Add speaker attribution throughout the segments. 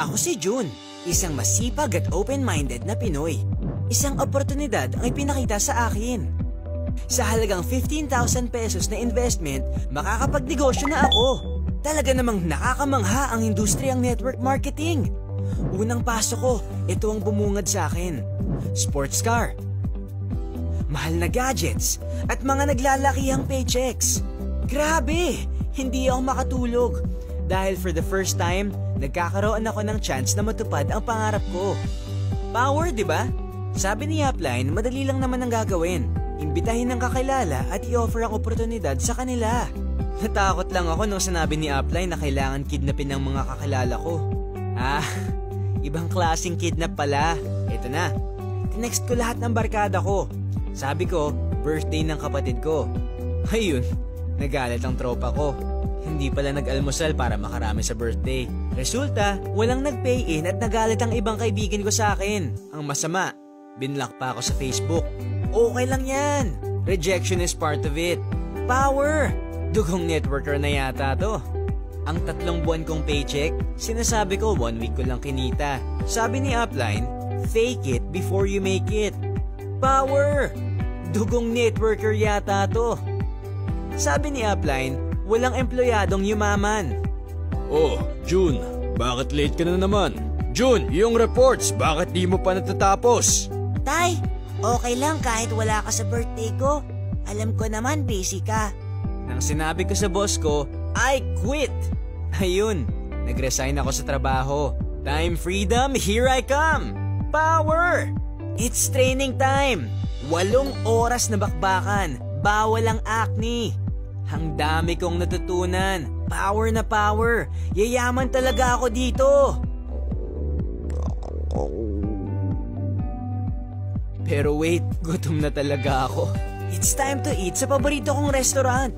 Speaker 1: Ako si June, isang masipag at open-minded na Pinoy. Isang oportunidad ang ipinakita sa akin. Sa halagang 15,000 pesos na investment, makakapagnegosyo na ako. Talaga namang nakakamangha ang industriyang network marketing. Unang pasok ko, ito ang bumungad sa akin. Sports car. Mahal na gadgets at mga naglalakihang paychecks. Grabe! Hindi ako makatulog. Dahil for the first time, nagkakaroon ako ng chance na matupad ang pangarap ko. Power, di ba? Sabi ni Upline, madali lang naman ang gagawin. Imbitahin ng kakilala at i-offer ang oportunidad sa kanila. Natakot lang ako nung sinabi ni Upline na kailangan kidnapin ng mga kakilala ko. Ah, ibang klaseng kidnap pala. Ito na. Next ko lahat ng barkada ko. Sabi ko, birthday ng kapatid ko. Ayun, nagalit ang tropa ko. Hindi pala nag-almusal para makarami sa birthday. Resulta, walang nag-pay in at nagalit ang ibang kaibigan ko sa akin. Ang masama, binlock pa ako sa Facebook. Okay lang yan. Rejection is part of it. Power! Dugong networker na yata to. Ang tatlong buwan kong paycheck, sinasabi ko one week ko lang kinita. Sabi ni Upline, fake it before you make it. Power! Dugong networker yata to. Sabi ni Upline, walang empleyadong yumaman.
Speaker 2: Oh, June, bakit late ka na naman? June, yung reports, bakit di mo pa natatapos?
Speaker 3: Tay, okay lang kahit wala ka sa birthday ko. Alam ko naman busy ka.
Speaker 1: Nang sinabi ko sa boss ko, I quit! Ayun, nag-resign ako sa trabaho. Time freedom, here I come! Power! It's training time! Walong oras na bakbakan, bawal ang acne. Ang dami kong natutunan. Power na power. Yayaman talaga ako dito. Pero wait, gutom na talaga ako. It's time to eat sa paborito kong restaurant.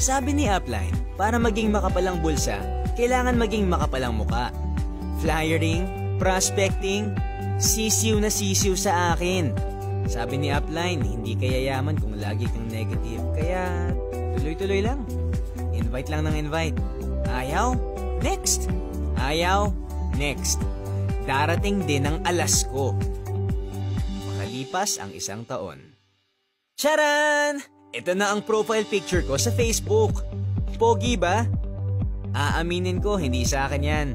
Speaker 1: Sabi ni Upline, para maging makapalang bulsa, kailangan maging makapalang muka. Flyering, prospecting, sisiw na sisiw sa akin. Sabi ni Upline, hindi kaya yaman kung lagi kang negative. Kaya tuloy-tuloy lang. Invite lang ng invite. Ayaw? Next! Ayaw? Next. Darating din ang alas ko. Makalipas ang isang taon. Charan! Ito na ang profile picture ko sa Facebook. Pogi ba? Aaminin ko, hindi sa akin yan.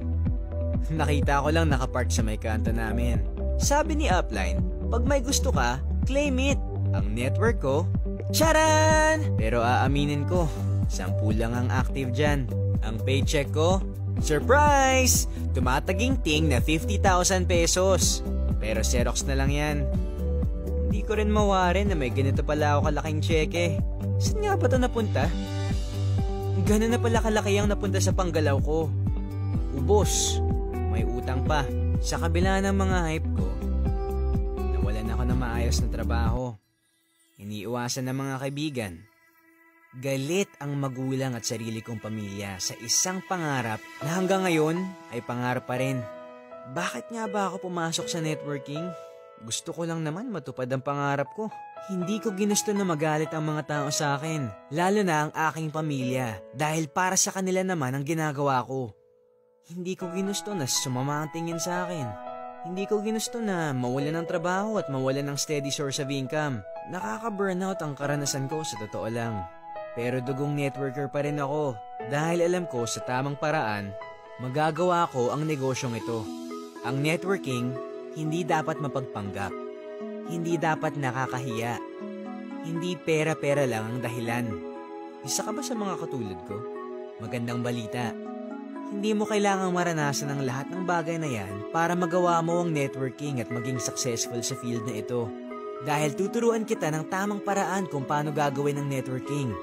Speaker 1: Nakita ko lang nakapark sa may kanto namin. Sabi ni Upline, pag may gusto ka, claim it. Ang network ko, charan! Pero aaminin ko, sampu lang ang active dyan. Ang paycheck ko, surprise! Tumataging-ting na 50,000 pesos. Pero Xerox na lang yan. Hindi ko rin mawari na may ganito pala ako kalaking cheque. Saan nga ba ito napunta? Ganun na pala kalaki ang napunta sa panggalaw ko. Ubos. May utang pa. Sa kabila ng mga hype ko, nawalan ako ng maayos na trabaho. Iniiwasan ng mga kaibigan. Galit ang magulang at sarili kong pamilya sa isang pangarap na hanggang ngayon ay pangarap pa rin. Bakit nga ba ako pumasok sa networking? Gusto ko lang naman matupad ang pangarap ko. Hindi ko ginusto na magalit ang mga tao sa akin, lalo na ang aking pamilya, dahil para sa kanila naman ang ginagawa ko. Hindi ko ginusto na sumama ang tingin sa akin. Hindi ko ginusto na mawalan ng trabaho at mawalan ng steady source of income. Nakaka-burnout ang karanasan ko sa totoo lang. Pero dugong networker pa rin ako dahil alam ko sa tamang paraan, magagawa ko ang negosyong ito. Ang networking, hindi dapat mapagpanggap. Hindi dapat nakakahiya. Hindi pera-pera lang ang dahilan. Isa ka ba sa mga katulad ko? Magandang balita. Hindi mo kailangang maranasan ang lahat ng bagay na yan para magawa mo ang networking at maging successful sa field na ito. Dahil tuturuan kita ng tamang paraan kung paano gagawin ang networking.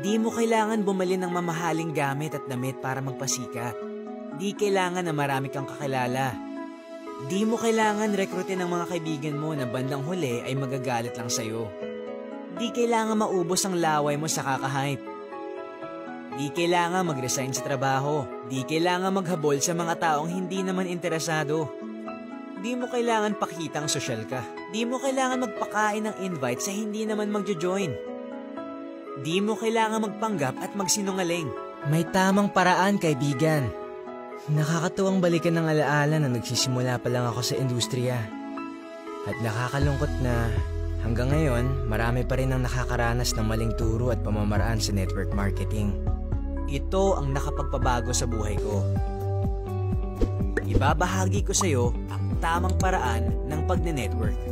Speaker 1: Di mo kailangan bumili ng mamahaling gamit at damit para magpasikat. Di kailangan na marami kang kakilala. Di mo kailangan rekrutin ng mga kaibigan mo na bandang huli ay magagalit lang sa'yo. Di kailangan maubos ang laway mo sa kakahype. Di kailangan mag-resign sa trabaho. Di kailangan maghabol sa mga taong hindi naman interesado. Di mo kailangan pakitang social ka. Di mo kailangan magpakain ng invite sa hindi naman magjo-join. Di mo kailangan magpanggap at magsinungaling. May tamang paraan, kaibigan. Nakakatuwang balikan ng alaala na nagsisimula pa lang ako sa industriya. At nakakalungkot na hanggang ngayon, marami pa rin ang nakakaranas ng maling turo at pamamaraan sa network marketing. Ito ang nakapagpabago sa buhay ko. Ibabahagi ko sa iyo ang tamang paraan ng pagne-network.